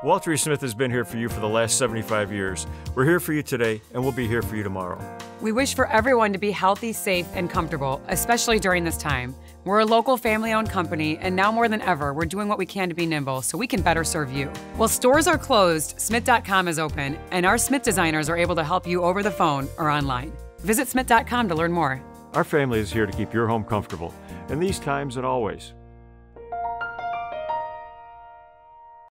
Walter E. Smithe has been here for you for the last 75 years. We're here for you today, and we'll be here for you tomorrow. We wish for everyone to be healthy, safe, and comfortable, especially during this time. We're a local family owned company, and now more than ever, we're doing what we can to be nimble so we can better serve you. While stores are closed, Smithe.com is open, and our Smithe designers are able to help you over the phone or online. Visit Smithe.com to learn more. Our family is here to keep your home comfortable in these times and always.